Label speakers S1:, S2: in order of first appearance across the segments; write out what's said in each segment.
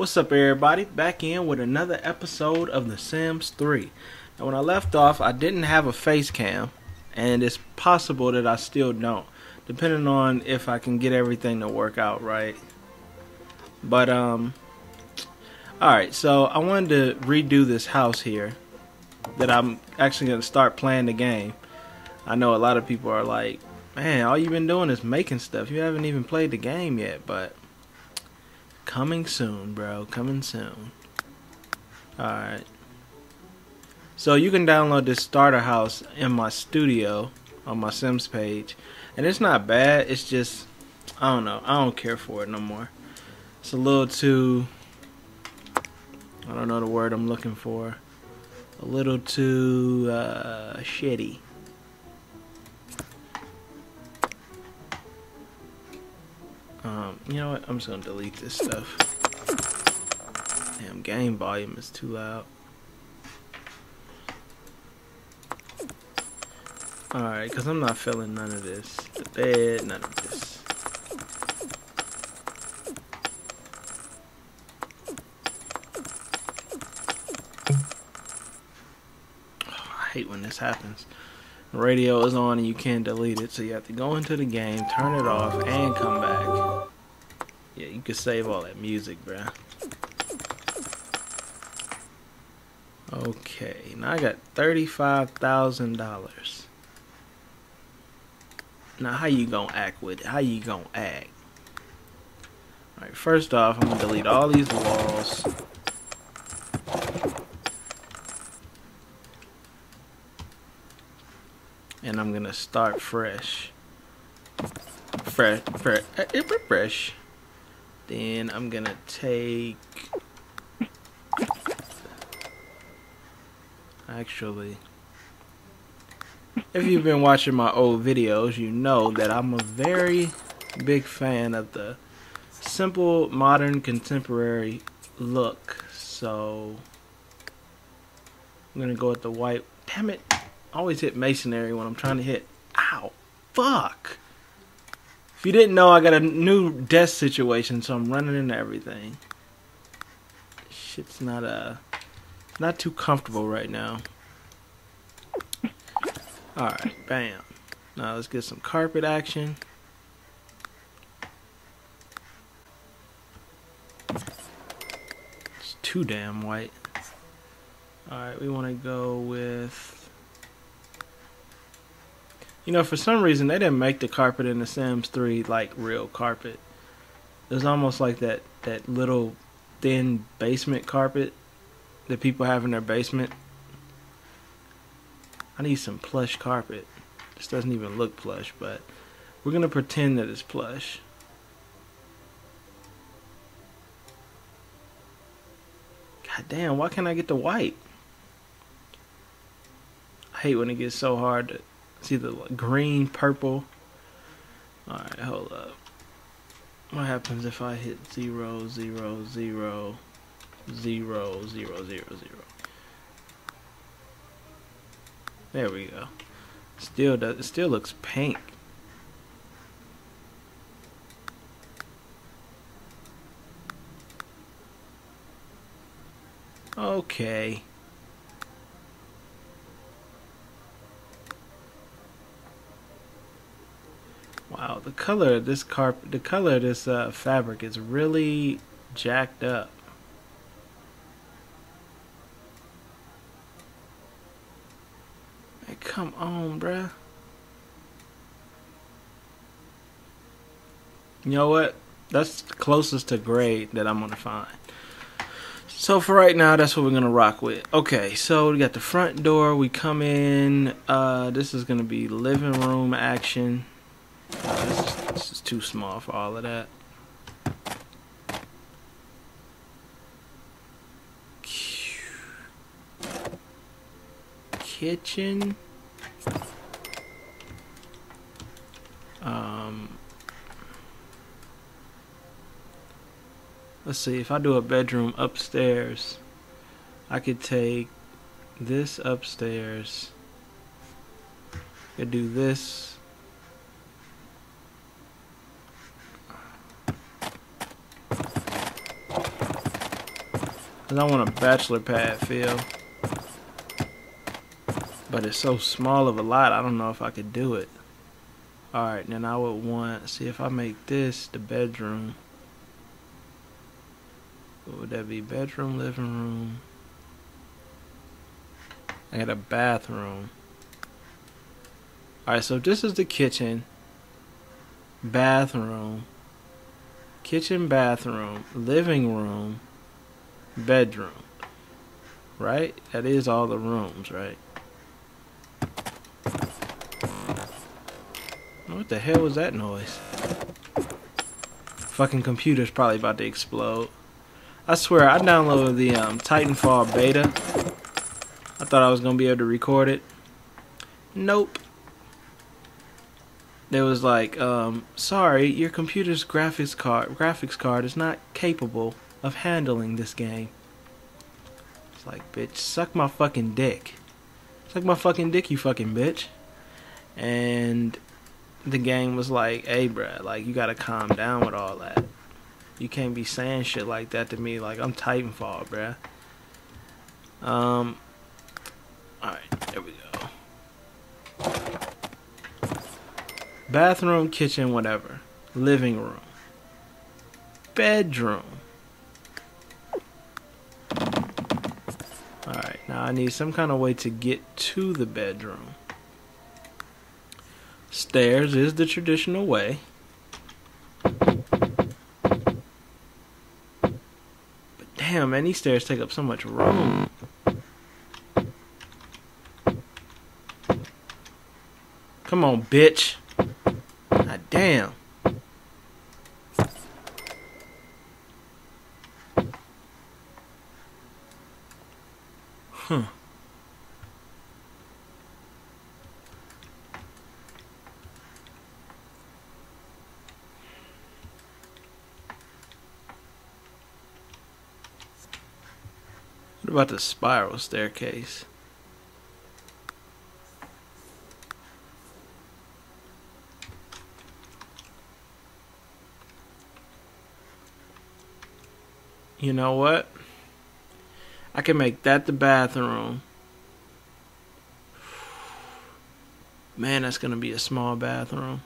S1: What's up, everybody? Back in with another episode of The Sims 3. And when I left off, I didn't have a face cam, and it's possible that I still don't, depending on if I can get everything to work out right. But, um, alright, so I wanted to redo this house here that I'm actually going to start playing the game. I know a lot of people are like, man, all you've been doing is making stuff. You haven't even played the game yet, but coming soon, bro. Coming soon. Alright. So you can download this starter house in my studio on my Sims page. And it's not bad. It's just, I don't know. I don't care for it no more. It's a little too, I don't know the word I'm looking for. A little too uh, shitty. Um, you know what? I'm just gonna delete this stuff. Damn, game volume is too loud. Alright, because I'm not feeling none of this. The bed, none of this. Oh, I hate when this happens. Radio is on and you can't delete it, so you have to go into the game, turn it off, and come back. Yeah, you can save all that music, bruh. Okay, now I got $35,000. Now, how you gonna act with it? How you gonna act? Alright, first off, I'm gonna delete all these walls. And I'm gonna start fresh. Fresh, fresh, uh, fresh. Then I'm gonna take. Actually, if you've been watching my old videos, you know that I'm a very big fan of the simple, modern, contemporary look. So I'm gonna go with the white. Damn it! Always hit masonry when I'm trying to hit. Ow! Fuck! If you didn't know, I got a new desk situation, so I'm running into everything. Shit's not uh not too comfortable right now. Alright, bam. Now let's get some carpet action. It's too damn white. Alright, we want to go with... You know, for some reason, they didn't make the carpet in The Sims 3 like real carpet. It was almost like that, that little thin basement carpet that people have in their basement. I need some plush carpet. This doesn't even look plush, but we're going to pretend that it's plush. God damn, why can't I get the white? I hate when it gets so hard to see the green, purple. Alright, hold up. What happens if I hit zero, zero, zero, zero, zero, zero, zero? There we go. Still does. It still looks pink. Okay. The color of this carpet, the color of this uh, fabric is really jacked up. Hey, come on, bruh. You know what? That's closest to gray that I'm gonna find. So for right now, that's what we're gonna rock with. Okay, so we got the front door. We come in. Uh, this is gonna be living room action. This, is, this is too small for all of that. Kitchen. Um, let's see, if I do a bedroom upstairs, I could take this upstairs. I could do this. Cause I want a bachelor pad feel. But it's so small of a lot, I don't know if I could do it. Alright, then I would want, see if I make this the bedroom. What would that be? Bedroom, living room. I got a bathroom. Alright, so this is the kitchen, bathroom, kitchen, bathroom, living room, bedroom. Right? That is all the rooms, right? What the hell was that noise? Fucking computer's probably about to explode. I swear, I downloaded the um, Titanfall beta. I thought I was going to be able to record it. Nope. There was like, um, sorry, your computer's graphics card graphics card is not capable of handling this game. It's like, bitch, suck my fucking dick. Suck my fucking dick, you fucking bitch. And the game was like, hey, bruh, like, you gotta calm down with all that. You can't be saying shit like that to me. Like, I'm Titanfall, bruh. Um, alright, there we go. Bathroom, kitchen, whatever. Living room. Bedroom. Now I need some kind of way to get to the bedroom. Stairs is the traditional way. But damn, man, these stairs take up so much room. Come on, bitch. God damn. What about the spiral staircase? You know what? I can make that the bathroom. Man, that's going to be a small bathroom.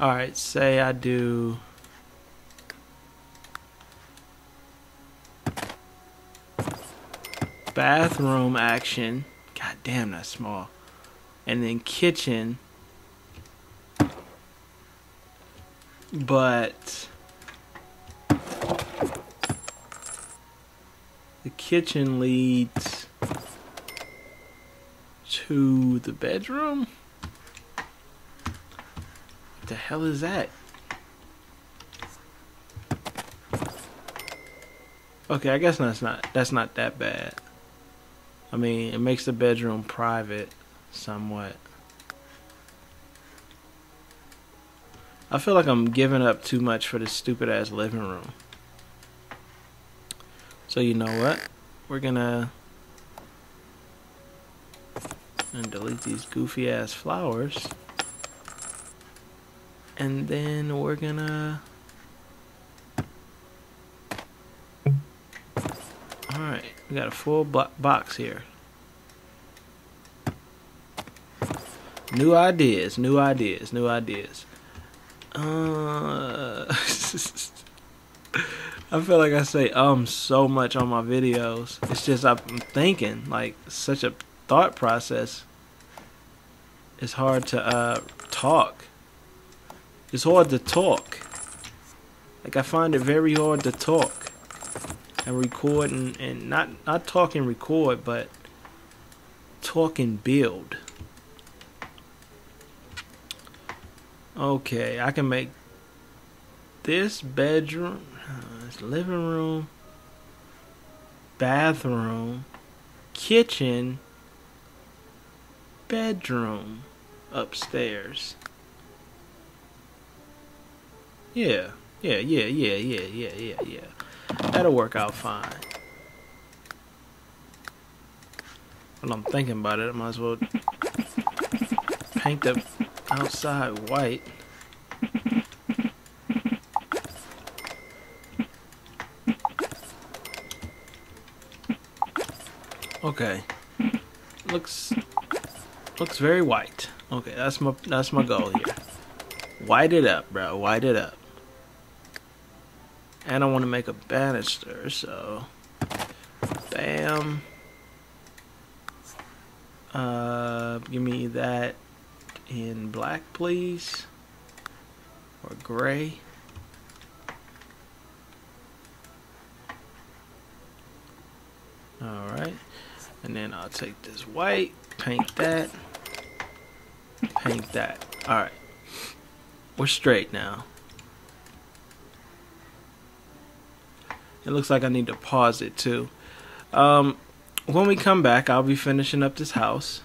S1: Alright, say I do... Bathroom action. God damn, that's small. And then kitchen. But... The kitchen leads to the bedroom? What the hell is that? Okay, I guess that's not that's not that bad. I mean, it makes the bedroom private somewhat. I feel like I'm giving up too much for this stupid ass living room. So you know what? We're gonna and delete these goofy ass flowers. And then we're gonna we got a full box here. New ideas, new ideas, new ideas. Uh I feel like I say um so much on my videos. It's just I'm thinking like such a thought process. It's hard to uh talk. It's hard to talk. Like I find it very hard to talk and record and, and not not talk and record, but talk and build. Okay, I can make this bedroom uh, living room, bathroom, kitchen, bedroom upstairs. Yeah, yeah, yeah, yeah, yeah, yeah, yeah, yeah. That'll work out fine. When I'm thinking about it, I might as well paint the outside white. Okay. Looks looks very white. Okay, that's my that's my goal here. White it up, bro. White it up. And I want to make a banister, so bam. Uh, give me that in black, please, or gray. All right, and then I'll take this white, paint that, paint that. All right, we're straight now. It looks like I need to pause it too. Um, when we come back, I'll be finishing up this house.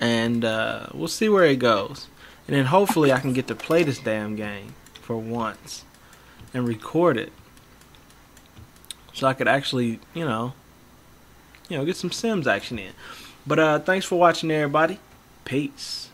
S1: And uh, we'll see where it goes. And then hopefully I can get to play this damn game for once and record it. So I could actually, you know, you know, get some Sims action in. But uh thanks for watching everybody. Peace.